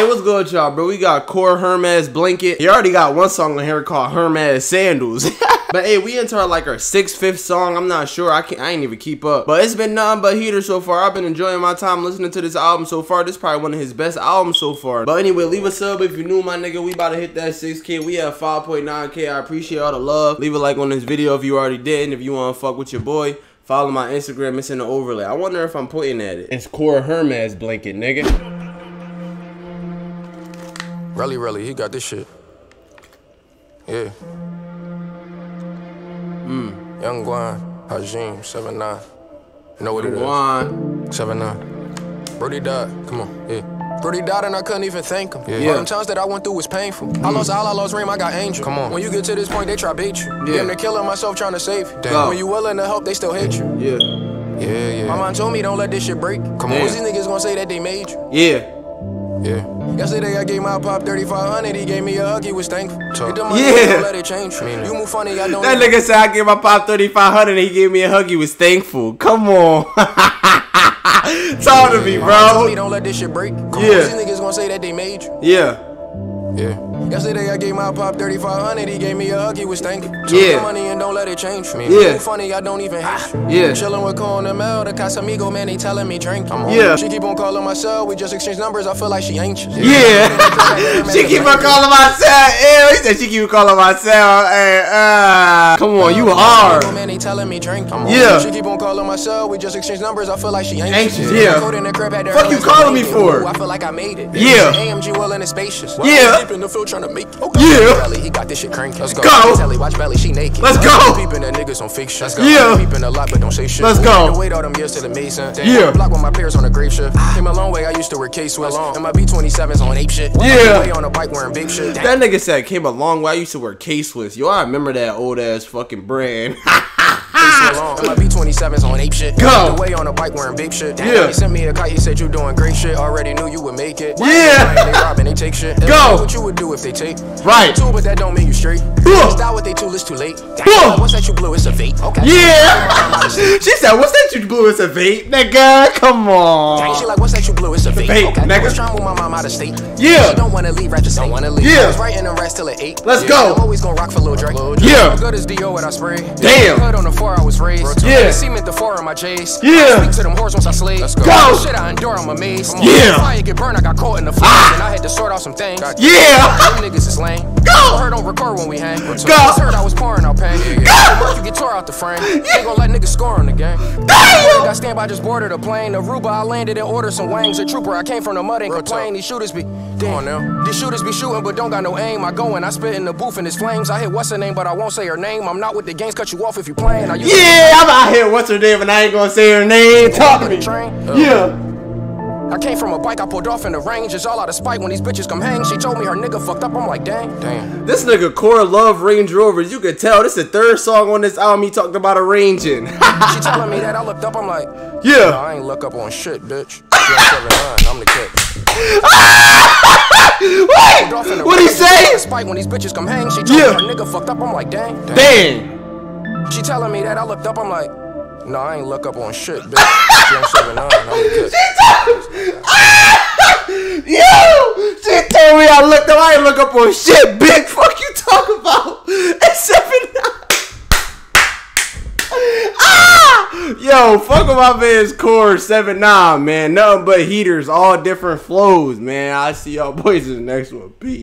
Hey, what's good, y'all, bro? We got Kur Hermes Blanket. He already got one song on here called Hermes Sandals. but hey, we into our, like our sixth, fifth song. I'm not sure. I can't. I ain't even keep up. But it's been nothing but heater so far. I've been enjoying my time listening to this album so far. This is probably one of his best albums so far. But anyway, leave a sub if you're new, my nigga. We about to hit that 6K. We have 5.9K. I appreciate all the love. Leave a like on this video if you already did, and If you want to fuck with your boy. Follow my Instagram. It's in the overlay. I wonder if I'm pointing at it. It's Kur Hermes Blanket, nigga. Really, really, he got this shit. Yeah. Mm. Young Guan, Hajim, 7 9. You know what it is? One. 7 9. Brody died. Come on, yeah. Brody died and I couldn't even thank him. Yeah. All them times that I went through was painful. I lost all, I lost Reem, I got Angel. Come on. When you get to this point, they try beat you. Yeah. Damn, they're killing myself trying to save you. Damn. When you willing to help, they still hate you. Yeah. Yeah, yeah. My mom told me don't let this shit break. Come Damn. on. These niggas gonna say that they made you. Yeah. Yeah. Yesterday I gave my pop 3500, he gave me a hug, he was thankful. The Yeah. let it change. You move funny, I don't That nigga said I gave my pop 3500 he gave me a hug. He was thankful. Come on. Talk to me, My mom told me bro. don't let this shit break. Come Yeah. on, these niggas gonna say that they made you. Yeah. Yeah. Yesterday I gave my pop 3500, he gave me a hug, he was. Took Yeah. the money and don't let it change. Yeah. You move funny, I don't even hate you. Yeah. Chillin' with Cole and the Mel, the Casamigo, man, they telling me drink. I'm on. Yeah. She keep on calling my cell, we just exchange numbers, I feel like she anxious. Yeah. she keep on calling myself. Ew, he said she keep calling myself. Hey, uh, come on, you hard. Man, they telling me drink. I'm. Yeah. She keep on calling my cell. We just exchange numbers. I feel like she anxious. Anxious, yeah. Code in the crib, had her Fuck you calling me for? I feel like I made it. Yeah. AMG well spacious. Yeah. Deep in the field trying to make it. Okay. Yeah. Belly, he got this shit cranky. Let's go. Go. Telly, watch belly, she naked. Let's go. Peeping that niggas on fake shit. Let's go. Yeah. Peeping a lot, but don't say shit. Let's go. Wait all them years to the Mason. Damn, Yeah. Block with my peers on the grave shift. Came a long way. I used to wear K Swiss. And my B27s on ape shit. Yeah. On a bike wearing big shit. That nigga said came a long way. I used to wear K Swiss. Yo, I remember that old ass fucking brand. Ah. so long. My B27's on ape shit. Go. The way on the bike wearing big shit. Damn, Yeah. He sent me a kite, he said you doing great shit. Already knew you would make it. Yeah. They robbing, they take shit. Go. What you would do if they take. Right. Tool, but that don't mean you straight. Style what they tool, it's too late. Damn, what's that you blew? It's a vape. Okay. yeah. she said, "What's that you blew? It's a vape, nigga. Come Dang, on." she like, what's that you blew? It's a vape. vape, okay. nigga. I was trying to move my mom out of state. Yeah. She don't wanna leave, right? Just don't wanna leave. Yeah. I was writing them rats till it eight. Let's yeah. go. I'm always gonna rock for Lil Drake. Yeah. I'm good as D.O. what I spray. Damn. Hood on the four I was raised. Yeah. Cement the four in my J's. Yeah. Speak to them whores once I slay. Let's Go. Shit I endure, I'm amazed. Yeah. Fire get burned, I got caught in the flames. Ah! And I had to sort out some things. Yeah. Them niggas is lame. Go. Heard on record when we hang. Go. Heard I was pouring out pain. Go. You get tore out the frame. Ain't gonna let niggas score on the game. Damn. Got stand by, just boarded a plane. Aruba, I landed and ordered some wings. A trooper, I came from the mud and complain. These shooters be damn now. These shooters be shooting, but don't got no aim. I go and I spit in the booth and it's flames. I hit what's her name, but I won't say her name. I'm not with the gangs, cut you off if you playing. I Yeah, I'm out here. What's her name? And I ain't gonna say her name. Talk to me. Train. Yeah. I came from a bike, I pulled off in the range. It's all out of spite when these bitches come hang. She told me her nigga fucked up. I'm like, dang, damn. This nigga Kur love Range Rovers. You can tell this is the third song on this album he talked about arranging. She telling me that I looked up. I'm like, no, yeah. I ain't look up on shit, bitch. 379, I'm the kid. Wait. What he say? Spite when these bitches come hang. She told Yeah. me her nigga fucked up. I'm like, dang. Dang. She telling me that I looked up. I'm like, no, I ain't look up on shit, bitch. 379, I'm the kid. Yo, she told me I looked up. I ain't look up on shit, big. Fuck you talk about? It's seven nine. Ah! Yo, fuck with my man's Kur seven nine, man. Nothing but heaters, all different flows, man. I see y'all boys in the next one. Peace.